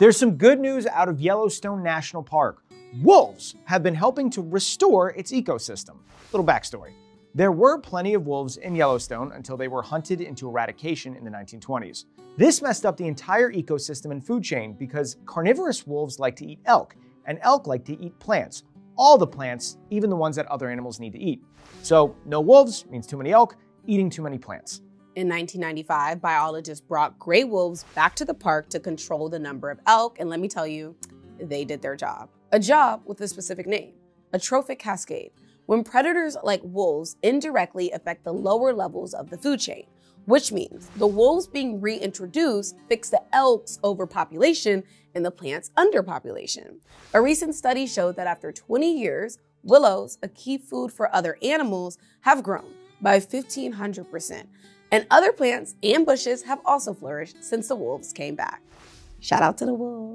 There's some good news out of Yellowstone National Park. Wolves have been helping to restore its ecosystem. Little backstory. There were plenty of wolves in Yellowstone until they were hunted into eradication in the 1920s. This messed up the entire ecosystem and food chain because carnivorous wolves like to eat elk, and elk like to eat plants. All the plants, even the ones that other animals need to eat. So, no wolves means too many elk, eating too many plants. In 1995, biologists brought gray wolves back to the park to control the number of elk, and let me tell you, they did their job. A job with a specific name, a trophic cascade when predators like wolves indirectly affect the lower levels of the food chain, which means the wolves being reintroduced fix the elk's overpopulation and the plant's underpopulation. A recent study showed that after 20 years, willows, a key food for other animals, have grown by 1500%, and other plants and bushes have also flourished since the wolves came back. Shout out to the wolves.